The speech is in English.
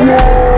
Yeah.